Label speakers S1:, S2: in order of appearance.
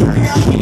S1: Obrigado.